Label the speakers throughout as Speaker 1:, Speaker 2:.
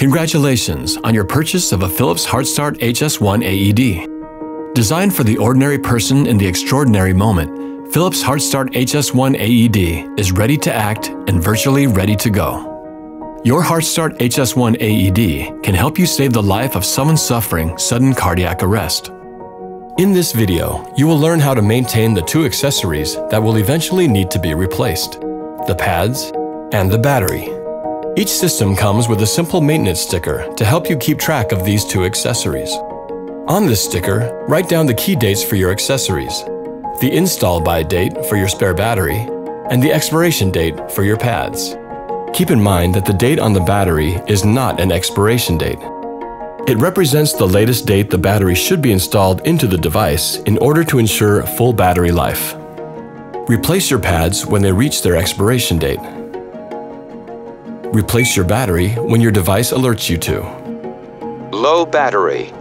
Speaker 1: Congratulations on your purchase of a Philips HeartStart HS1 AED. Designed for the ordinary person in the extraordinary moment, Philips HeartStart HS1 AED is ready to act and virtually ready to go. Your HeartStart HS1 AED can help you save the life of someone suffering sudden cardiac arrest. In this video, you will learn how to maintain the two accessories that will eventually need to be replaced, the pads and the battery. Each system comes with a simple maintenance sticker to help you keep track of these two accessories. On this sticker, write down the key dates for your accessories, the install by date for your spare battery, and the expiration date for your pads. Keep in mind that the date on the battery is not an expiration date. It represents the latest date the battery should be installed into the device in order to ensure full battery life. Replace your pads when they reach their expiration date. Replace your battery when your device alerts you to.
Speaker 2: Low battery.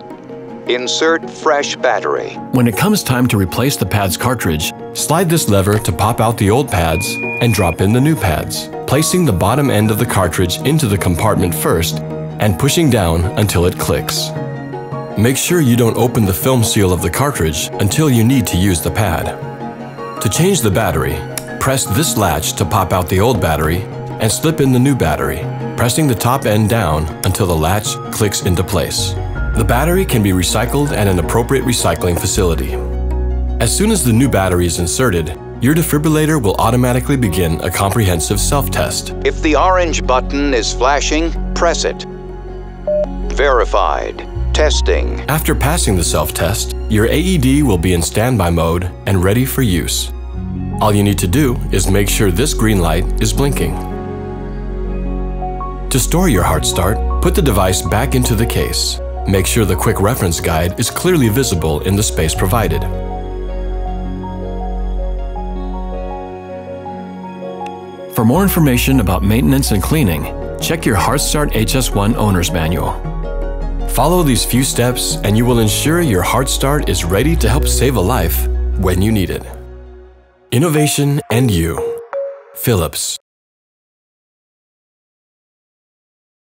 Speaker 2: Insert fresh battery.
Speaker 1: When it comes time to replace the pad's cartridge, slide this lever to pop out the old pads and drop in the new pads, placing the bottom end of the cartridge into the compartment first and pushing down until it clicks. Make sure you don't open the film seal of the cartridge until you need to use the pad. To change the battery, press this latch to pop out the old battery and slip in the new battery, pressing the top end down until the latch clicks into place. The battery can be recycled at an appropriate recycling facility. As soon as the new battery is inserted, your defibrillator will automatically begin a comprehensive self-test.
Speaker 2: If the orange button is flashing, press it. Verified. Testing.
Speaker 1: After passing the self-test, your AED will be in standby mode and ready for use. All you need to do is make sure this green light is blinking. To store your HeartStart, put the device back into the case. Make sure the quick reference guide is clearly visible in the space provided. For more information about maintenance and cleaning, check your HeartStart HS1 Owner's Manual. Follow these few steps and you will ensure your HeartStart is ready to help save a life when you need it. Innovation and you. Philips.